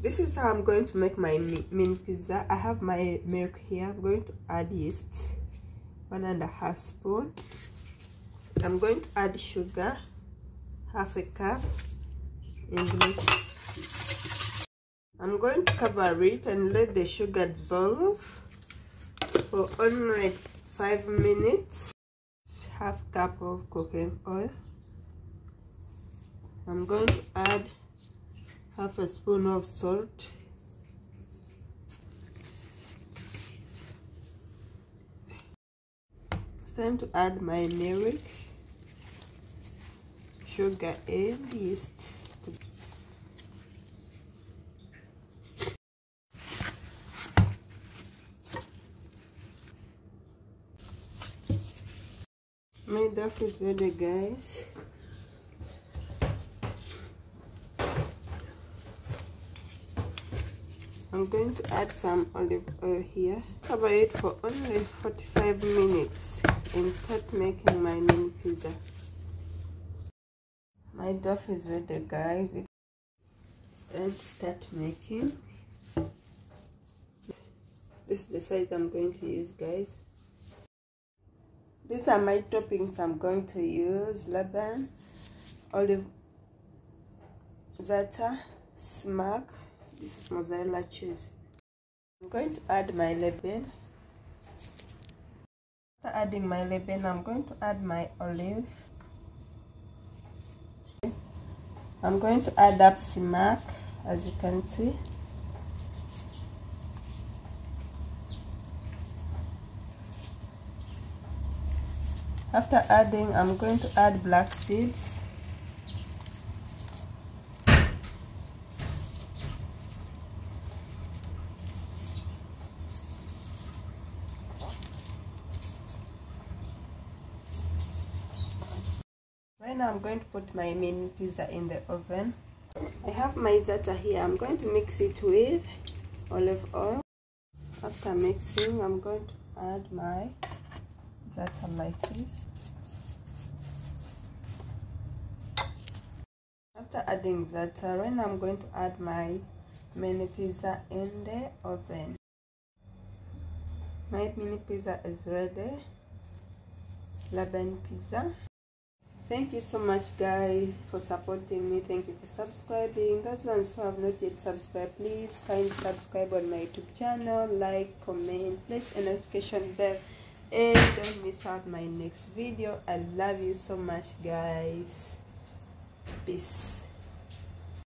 this is how i'm going to make my mini pizza. I have my milk here. I'm going to add yeast one and a half spoon. I'm going to add sugar half a cup mix. I'm going to cover it and let the sugar dissolve for only five minutes. Half cup of cooking oil. I'm going to add half a spoon of salt. It's time to add my milk sugar and yeast. My dough is ready guys I'm going to add some olive oil here. Cover it for only 45 minutes and start making my mini pizza. My dough is ready guys. It's time to start making. This is the size I'm going to use guys. These are my toppings I'm going to use. Lebanon, olive, za'atar, sumac, this is mozzarella cheese. I'm going to add my lebanon. After adding my lebanon i'm going to add my olive. I'm going to add up sumac as you can see. After adding i'm going to add black seeds now i'm going to put my mini pizza in the oven. I have my za'atar here. I'm going to mix it with olive oil. After mixing i'm going to add my za'atar like this after adding za'atar right now i'm going to add my mini pizza in the oven. My mini pizza is ready. Lebanon pizza thank you so much guys for supporting me. Thank you for subscribing. Those ones who have not yet subscribed please kindly subscribe on my youtube channel like comment place a notification bell and don't miss out my next video. I love you so much guys. Peace